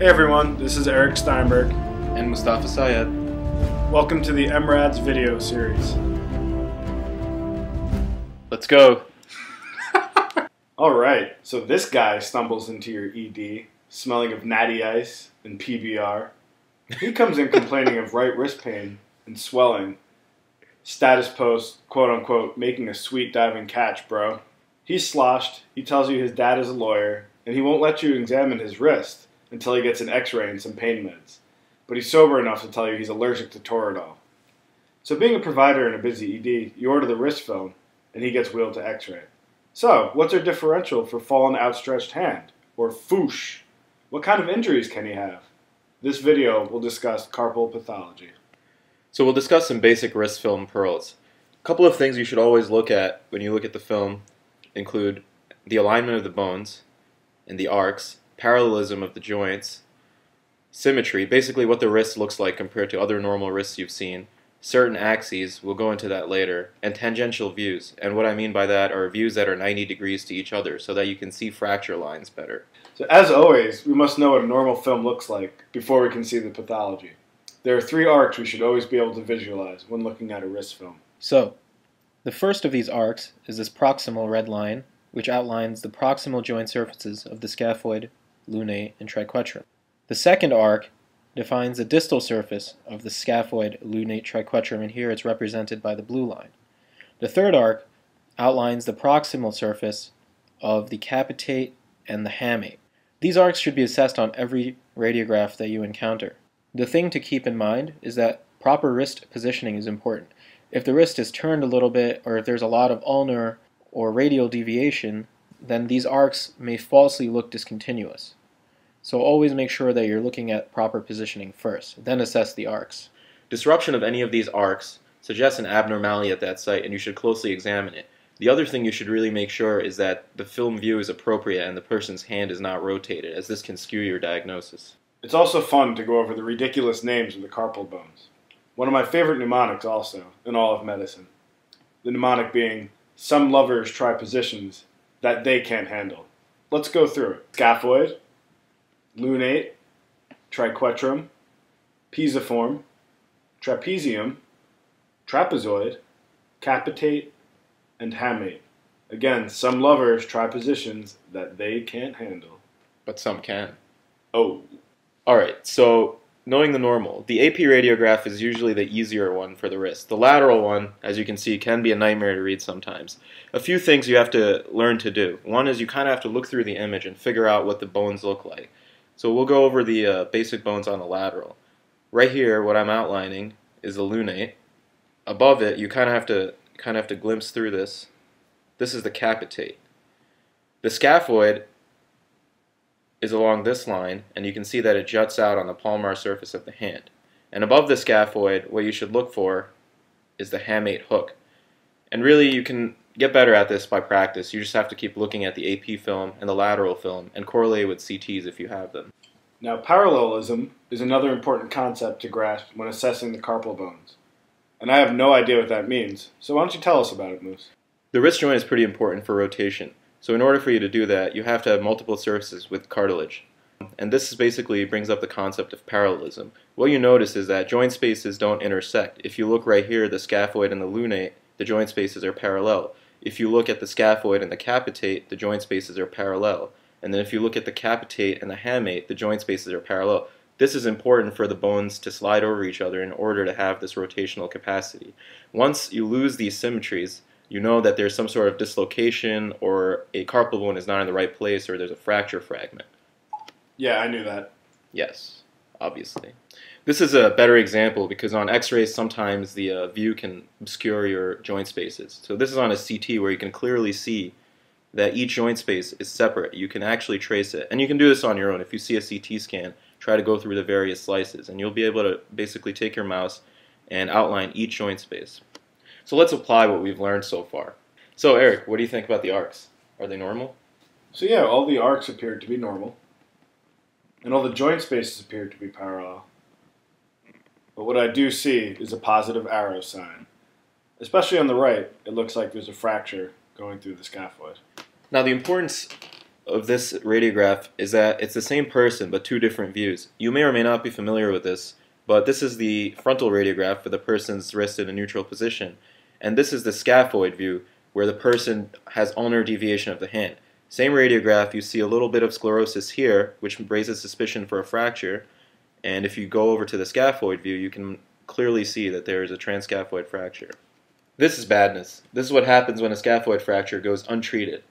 Hey everyone, this is Eric Steinberg. And Mustafa Sayed. Welcome to the EMRADS video series. Let's go. Alright, so this guy stumbles into your ED, smelling of natty ice and PBR. He comes in complaining of right wrist pain and swelling. Status post, quote unquote, making a sweet diving catch, bro. He's sloshed, he tells you his dad is a lawyer, and he won't let you examine his wrist until he gets an x ray and some pain meds. But he's sober enough to tell you he's allergic to Toradol. So, being a provider in a busy ED, you order the wrist film, and he gets wheeled to x ray. So, what's our differential for fallen outstretched hand, or foosh? What kind of injuries can he have? This video will discuss carpal pathology. So we'll discuss some basic wrist film pearls. A couple of things you should always look at when you look at the film include the alignment of the bones and the arcs, parallelism of the joints, symmetry, basically what the wrist looks like compared to other normal wrists you've seen, certain axes, we'll go into that later, and tangential views. And what I mean by that are views that are 90 degrees to each other so that you can see fracture lines better. So, as always, we must know what a normal film looks like before we can see the pathology. There are three arcs we should always be able to visualize when looking at a wrist film. So, the first of these arcs is this proximal red line, which outlines the proximal joint surfaces of the scaphoid, lunate, and triquetrum. The second arc defines the distal surface of the scaphoid, lunate, triquetrum, and here it's represented by the blue line. The third arc outlines the proximal surface of the capitate and the hamate. These arcs should be assessed on every radiograph that you encounter. The thing to keep in mind is that proper wrist positioning is important. If the wrist is turned a little bit, or if there's a lot of ulnar or radial deviation, then these arcs may falsely look discontinuous. So always make sure that you're looking at proper positioning first, then assess the arcs. Disruption of any of these arcs suggests an abnormality at that site and you should closely examine it. The other thing you should really make sure is that the film view is appropriate and the person's hand is not rotated, as this can skew your diagnosis. It's also fun to go over the ridiculous names of the carpal bones. One of my favorite mnemonics, also, in all of medicine. The mnemonic being, some lovers try positions that they can't handle. Let's go through it. Scaphoid, lunate, triquetrum, pisiform, trapezium, trapezoid, capitate, and hamate. Again, some lovers try positions that they can't handle. But some can. Oh. Alright, so knowing the normal, the AP radiograph is usually the easier one for the wrist. The lateral one, as you can see, can be a nightmare to read sometimes. A few things you have to learn to do. One is you kind of have to look through the image and figure out what the bones look like. So we'll go over the uh, basic bones on the lateral. Right here, what I'm outlining is the lunate. Above it, you kind of have to kind of have to glimpse through this. This is the capitate. The scaphoid is along this line, and you can see that it juts out on the palmar surface of the hand. And above the scaphoid, what you should look for is the hamate hook. And really, you can get better at this by practice. You just have to keep looking at the AP film and the lateral film and correlate with CTs if you have them. Now, parallelism is another important concept to grasp when assessing the carpal bones. And I have no idea what that means, so why don't you tell us about it, Moose? The wrist joint is pretty important for rotation. So in order for you to do that, you have to have multiple surfaces with cartilage. And this basically brings up the concept of parallelism. What you notice is that joint spaces don't intersect. If you look right here, the scaphoid and the lunate, the joint spaces are parallel. If you look at the scaphoid and the capitate, the joint spaces are parallel. And then if you look at the capitate and the hamate, the joint spaces are parallel. This is important for the bones to slide over each other in order to have this rotational capacity. Once you lose these symmetries, you know that there's some sort of dislocation or a carpal bone is not in the right place or there's a fracture fragment. Yeah, I knew that. Yes, obviously. This is a better example because on x-rays sometimes the uh, view can obscure your joint spaces. So this is on a CT where you can clearly see that each joint space is separate. You can actually trace it. And you can do this on your own. If you see a CT scan, try to go through the various slices and you'll be able to basically take your mouse and outline each joint space. So let's apply what we've learned so far. So Eric, what do you think about the arcs? Are they normal? So yeah, all the arcs appeared to be normal. And all the joint spaces appeared to be parallel. But what I do see is a positive arrow sign. Especially on the right, it looks like there's a fracture going through the scaphoid. Now the importance of this radiograph is that it's the same person but two different views. You may or may not be familiar with this, but this is the frontal radiograph for the person's wrist in a neutral position, and this is the scaphoid view where the person has ulnar deviation of the hand. Same radiograph, you see a little bit of sclerosis here, which raises suspicion for a fracture, and if you go over to the scaphoid view, you can clearly see that there is a transscaphoid fracture. This is badness. This is what happens when a scaphoid fracture goes untreated.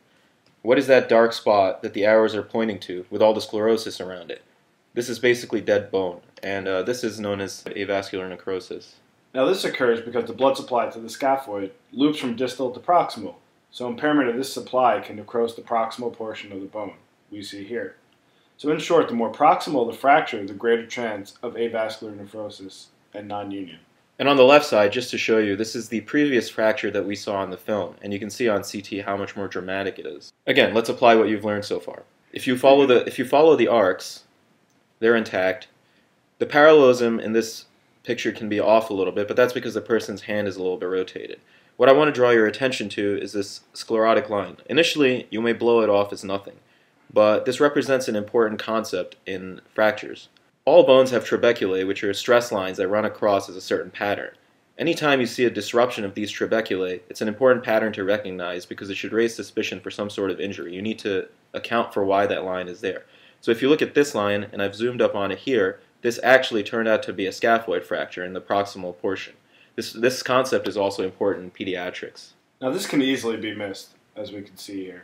What is that dark spot that the arrows are pointing to with all the sclerosis around it? This is basically dead bone, and uh, this is known as avascular necrosis. Now, this occurs because the blood supply to the scaphoid loops from distal to proximal, so impairment of this supply can necrose the proximal portion of the bone, we see here. So, in short, the more proximal the fracture, the greater chance of avascular necrosis and non union. And on the left side, just to show you, this is the previous fracture that we saw on the film, and you can see on CT how much more dramatic it is. Again, let's apply what you've learned so far. If you follow the if you follow the arcs, they're intact. The parallelism in this picture can be off a little bit, but that's because the person's hand is a little bit rotated. What I want to draw your attention to is this sclerotic line. Initially, you may blow it off as nothing, but this represents an important concept in fractures. All bones have trabeculae, which are stress lines that run across as a certain pattern. Anytime you see a disruption of these trabeculae, it's an important pattern to recognize because it should raise suspicion for some sort of injury. You need to account for why that line is there. So if you look at this line, and I've zoomed up on it here, this actually turned out to be a scaphoid fracture in the proximal portion. This, this concept is also important in pediatrics. Now, this can easily be missed, as we can see here.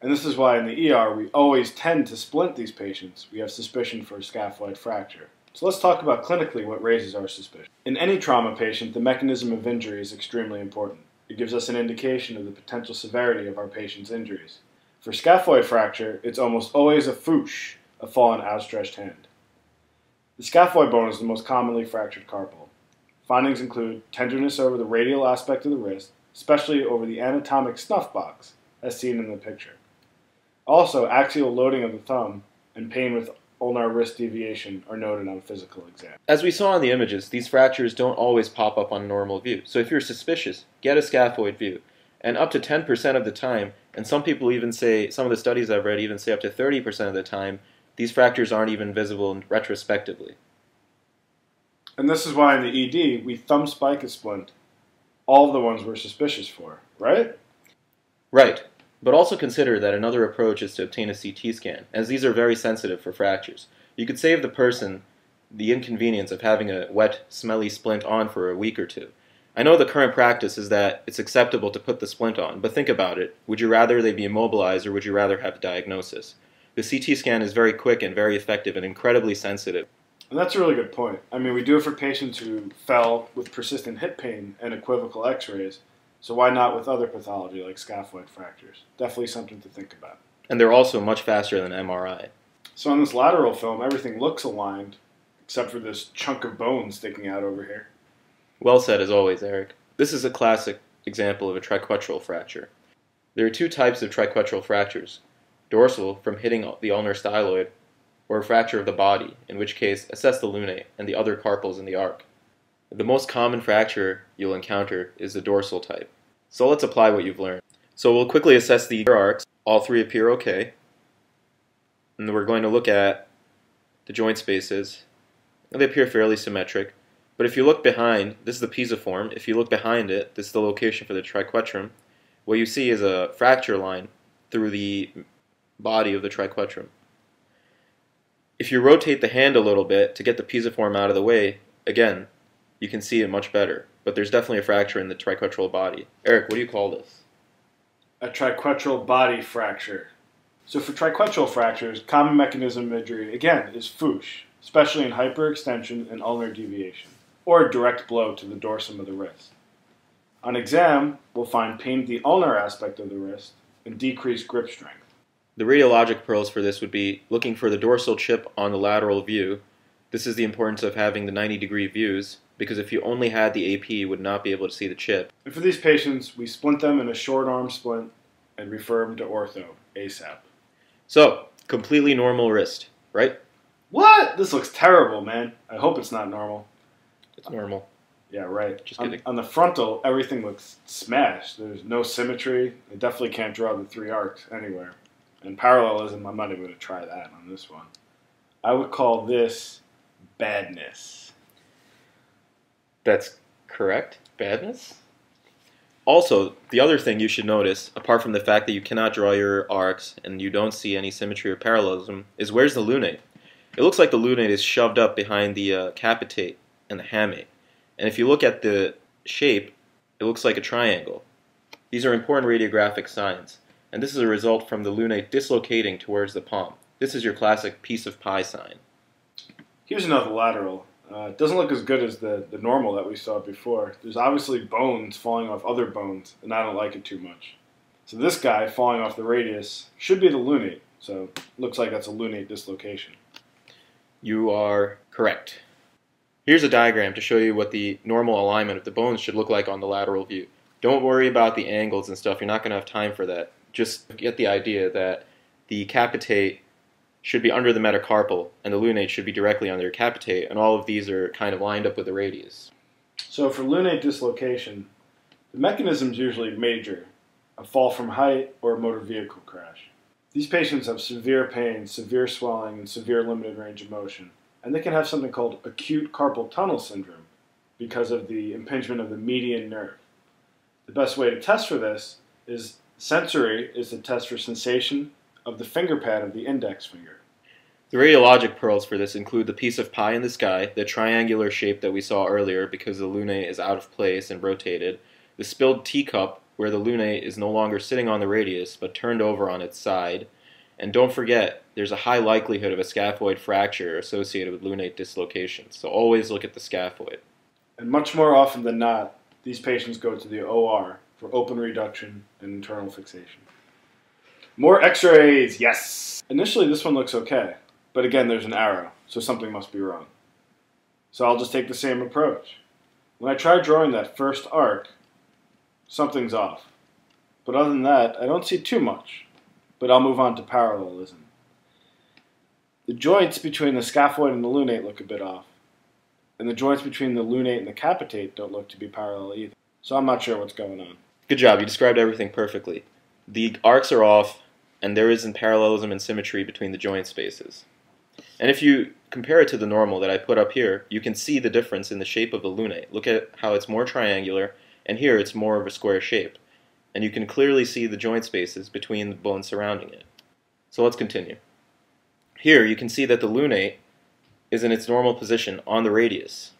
And this is why in the ER we always tend to splint these patients. We have suspicion for a scaphoid fracture. So let's talk about clinically what raises our suspicion. In any trauma patient, the mechanism of injury is extremely important. It gives us an indication of the potential severity of our patient's injuries. For scaphoid fracture, it's almost always a foosh, a fallen outstretched hand. The scaphoid bone is the most commonly fractured carpal. Findings include tenderness over the radial aspect of the wrist, especially over the anatomic snuff box, as seen in the picture. Also, axial loading of the thumb and pain with ulnar wrist deviation are noted on physical exam. As we saw in the images, these fractures don't always pop up on normal view. So if you're suspicious, get a scaphoid view. And up to 10% of the time, and some people even say, some of the studies I've read even say up to 30% of the time, these fractures aren't even visible retrospectively. And this is why in the ED, we thumb spica splint all the ones we're suspicious for, right? Right. But also consider that another approach is to obtain a CT scan, as these are very sensitive for fractures. You could save the person the inconvenience of having a wet, smelly splint on for a week or two. I know the current practice is that it's acceptable to put the splint on, but think about it. Would you rather they be immobilized or would you rather have a diagnosis? The CT scan is very quick and very effective and incredibly sensitive. And that's a really good point. I mean, we do it for patients who fell with persistent hip pain and equivocal x rays, so why not with other pathology like scaphoid fractures? Definitely something to think about. And they're also much faster than MRI. So on this lateral film, everything looks aligned, except for this chunk of bone sticking out over here. Well said as always, Eric. This is a classic example of a triquetral fracture. There are two types of triquetral fractures dorsal from hitting the ulnar styloid, or a fracture of the body, in which case assess the lunate and the other carpals in the arc. The most common fracture you'll encounter is the dorsal type. So let's apply what you've learned. So we'll quickly assess the arcs. All three appear okay. And we're going to look at the joint spaces. They appear fairly symmetric. But if you look behind, this is the pisiform. If you look behind it, this is the location for the triquetrum. What you see is a fracture line through the body of the triquetrum. If you rotate the hand a little bit to get the pisiform out of the way, again, you can see it much better. But there's definitely a fracture in the triquetral body. Eric, what do you call this? A triquetral body fracture. So for triquetral fractures, common mechanism of injury, again, is foosh, especially in hyperextension and ulnar deviation, or a direct blow to the dorsum of the wrist. On exam, we'll find pain at the ulnar aspect of the wrist and decreased grip strength. The radiologic pearls for this would be looking for the dorsal chip on the lateral view. This is the importance of having the 90 degree views because if you only had the AP, you would not be able to see the chip. And for these patients, we splint them in a short arm splint and refer them to ortho ASAP. So, completely normal wrist, right? What? This looks terrible, man. I hope it's not normal. It's normal. Yeah, right. Just on, kidding. on the frontal, everything looks smashed. There's no symmetry. They definitely can't draw the three arcs anywhere. And parallelism, I'm not even going to try that on this one. I would call this badness. That's correct. Badness? Also, the other thing you should notice, apart from the fact that you cannot draw your arcs and you don't see any symmetry or parallelism, is where's the lunate? It looks like the lunate is shoved up behind the uh, capitate and the hamate. And if you look at the shape, it looks like a triangle. These are important radiographic signs, and this is a result from the lunate dislocating towards the palm. This is your classic piece of pie sign. Here's another lateral. Uh, it doesn't look as good as the, the normal that we saw before. There's obviously bones falling off other bones, and I don't like it too much. So this guy falling off the radius should be the lunate, so looks like that's a lunate dislocation. You are correct. Here's a diagram to show you what the normal alignment of the bones should look like on the lateral view. Don't worry about the angles and stuff, you're not going to have time for that. Just get the idea that the capitate should be under the metacarpal and the lunate should be directly under your capitate, and all of these are kind of lined up with the radius. So for lunate dislocation, the mechanism is usually major, a fall from height or a motor vehicle crash. These patients have severe pain, severe swelling, and severe limited range of motion, and they can have something called acute carpal tunnel syndrome because of the impingement of the median nerve. The best way to test for this is sensory is the test for sensation of the finger pad of the index finger. The radiologic pearls for this include the piece of pie in the sky, the triangular shape that we saw earlier because the lunate is out of place and rotated, the spilled teacup where the lunate is no longer sitting on the radius but turned over on its side, and don't forget, there's a high likelihood of a scaphoid fracture associated with lunate dislocation, so always look at the scaphoid. And much more often than not, these patients go to the OR for open reduction and internal fixation. More x-rays, yes! Initially this one looks okay, but again there's an arrow, so something must be wrong. So I'll just take the same approach. When I try drawing that first arc, something's off. But other than that, I don't see too much. But I'll move on to parallelism. The joints between the scaphoid and the lunate look a bit off. And the joints between the lunate and the capitate don't look to be parallel either. So I'm not sure what's going on. Good job, you described everything perfectly. The arcs are off, and there isn't parallelism and symmetry between the joint spaces. And if you compare it to the normal that I put up here, you can see the difference in the shape of the lunate. Look at how it's more triangular, and here it's more of a square shape. And you can clearly see the joint spaces between the bones surrounding it. So let's continue. Here you can see that the lunate is in its normal position on the radius.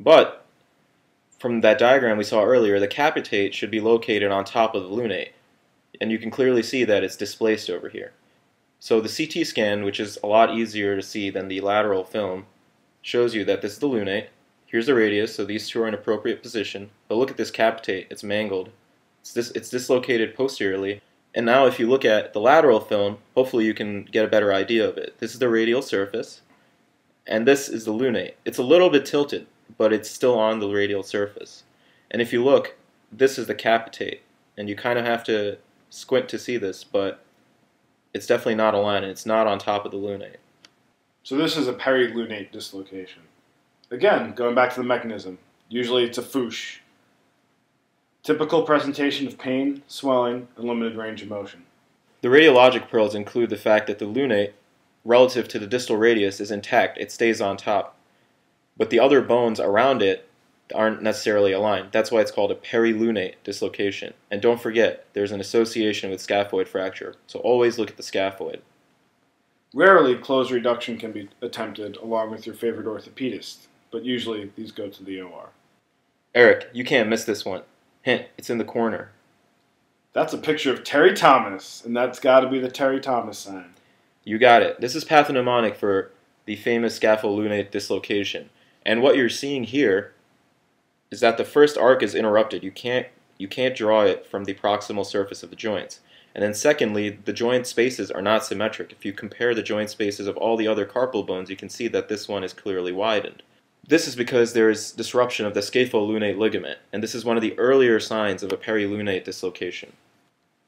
But from that diagram we saw earlier, the capitate should be located on top of the lunate, and you can clearly see that it's displaced over here. So the CT scan, which is a lot easier to see than the lateral film, shows you that this is the lunate, here's the radius, so these two are in appropriate position, but look at this capitate, it's mangled. It's, dis it's dislocated posteriorly, and now if you look at the lateral film, hopefully you can get a better idea of it. This is the radial surface, and this is the lunate. It's a little bit tilted, but it's still on the radial surface. And if you look, this is the capitate, and you kind of have to squint to see this, but it's definitely not aligned, and it's not on top of the lunate. So this is a perilunate dislocation. Again, going back to the mechanism, usually it's a foosh. Typical presentation of pain, swelling, and limited range of motion. The radiologic pearls include the fact that the lunate, relative to the distal radius, is intact, it stays on top. But the other bones around it aren't necessarily aligned. That's why it's called a perilunate dislocation. And don't forget, there's an association with scaphoid fracture, so always look at the scaphoid. Rarely, closed reduction can be attempted along with your favorite orthopedist, but usually these go to the OR. Eric, you can't miss this one. Hint, it's in the corner. That's a picture of Terry Thomas, and that's got to be the Terry Thomas sign. You got it. This is pathognomonic for the famous scapholunate dislocation. And what you're seeing here is that the first arc is interrupted. You can't you can't draw it from the proximal surface of the joints. And then secondly, the joint spaces are not symmetric. If you compare the joint spaces of all the other carpal bones, you can see that this one is clearly widened. This is because there is disruption of the scapholunate ligament, and this is one of the earlier signs of a perilunate dislocation.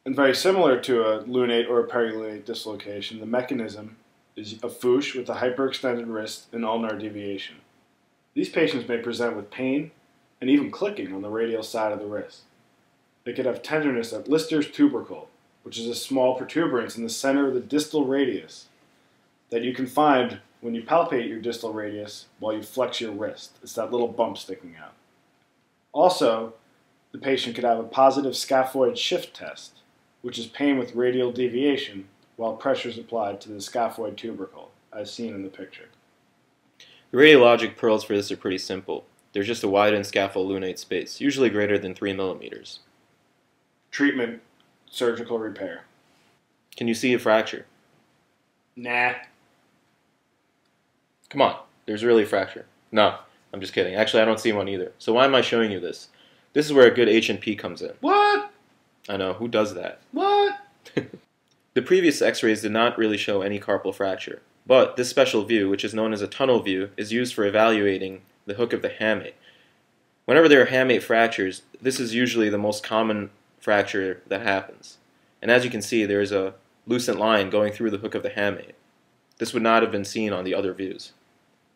And very similar to a lunate or a perilunate dislocation, the mechanism is a foosh with a hyperextended wrist and ulnar deviation. These patients may present with pain and even clicking on the radial side of the wrist. They could have tenderness at Lister's tubercle, which is a small protuberance in the center of the distal radius that you can find when you palpate your distal radius while you flex your wrist. It's that little bump sticking out. Also, the patient could have a positive scaphoid shift test, which is pain with radial deviation while pressure is applied to the scaphoid tubercle, as seen in the picture. The radiologic pearls for this are pretty simple. They're just a widened scapholunate space, usually greater than 3 millimeters. Treatment, surgical repair. Can you see a fracture? Nah. Come on, there's really a fracture. No, I'm just kidding. Actually, I don't see one either. So why am I showing you this? This is where a good H&P comes in. What? I know, who does that? What? The previous x-rays did not really show any carpal fracture, but this special view, which is known as a tunnel view, is used for evaluating the hook of the hamate. Whenever there are hamate fractures, this is usually the most common fracture that happens. And as you can see, there is a lucent line going through the hook of the hamate. This would not have been seen on the other views.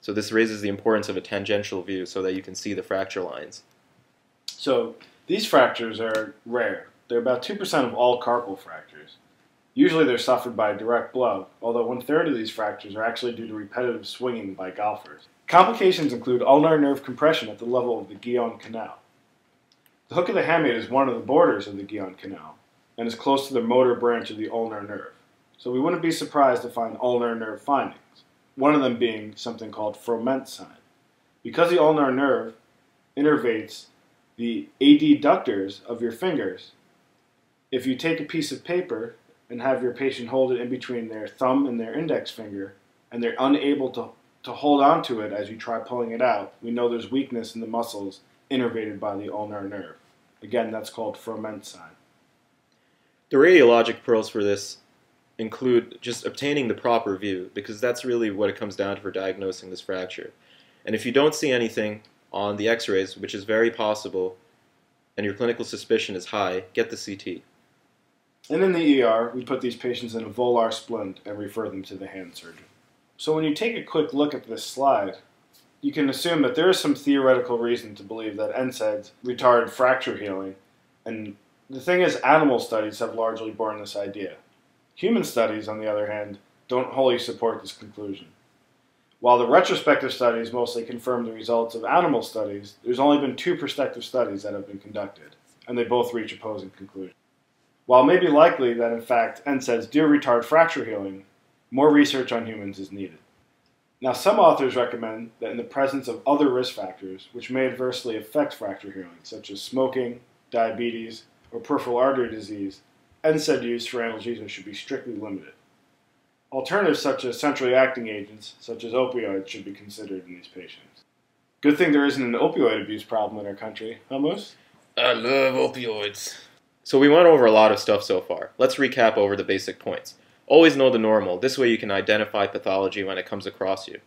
So this raises the importance of a tangential view so that you can see the fracture lines. So these fractures are rare. They're about 2% of all carpal fractures. Usually they're suffered by a direct blow, although one third of these fractures are actually due to repetitive swinging by golfers. Complications include ulnar nerve compression at the level of the Guyon Canal. The hook of the hamate is one of the borders of the Guyon Canal and is close to the motor branch of the ulnar nerve. So we wouldn't be surprised to find ulnar nerve findings, one of them being something called Froment sign. Because the ulnar nerve innervates the adductors of your fingers, if you take a piece of paper and have your patient hold it in between their thumb and their index finger, and they're unable to, to hold on to it as you try pulling it out, we know there's weakness in the muscles innervated by the ulnar nerve. Again, that's called Froment sign. The radiologic pearls for this include just obtaining the proper view, because that's really what it comes down to for diagnosing this fracture. And if you don't see anything on the x rays, which is very possible, and your clinical suspicion is high, get the CT. And in the ER, we put these patients in a volar splint and refer them to the hand surgeon. So when you take a quick look at this slide, you can assume that there is some theoretical reason to believe that NSAIDs retard fracture healing. And the thing is, animal studies have largely borne this idea. Human studies, on the other hand, don't wholly support this conclusion. While the retrospective studies mostly confirm the results of animal studies, there's only been two prospective studies that have been conducted, and they both reach opposing conclusions. While it may be likely that in fact NSAIDs do retard fracture healing, more research on humans is needed. Now, some authors recommend that in the presence of other risk factors which may adversely affect fracture healing, such as smoking, diabetes, or peripheral artery disease, NSAID use for analgesia should be strictly limited. Alternatives such as centrally acting agents, such as opioids, should be considered in these patients. Good thing there isn't an opioid abuse problem in our country, Moose? I love opioids. So we went over a lot of stuff so far. Let's recap over the basic points. Always know the normal. This way you can identify pathology when it comes across you.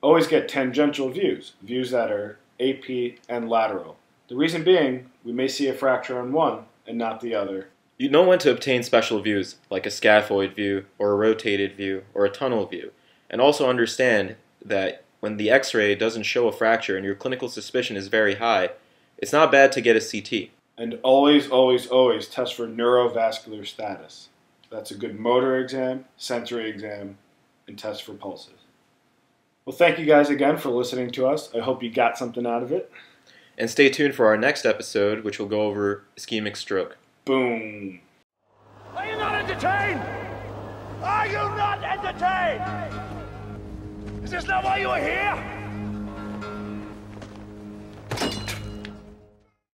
Always get tangential views, views that are AP and lateral. The reason being, we may see a fracture on one and not the other. You know when to obtain special views, like a scaphoid view, or a rotated view, or a tunnel view, and also understand that when the x ray doesn't show a fracture and your clinical suspicion is very high, it's not bad to get a CT. And always, always, always test for neurovascular status. That's a good motor exam, sensory exam, and test for pulses. Well, thank you guys again for listening to us. I hope you got something out of it. And stay tuned for our next episode, which will go over ischemic stroke. Boom. Are you not entertained? Are you not entertained? Is this not why you are here?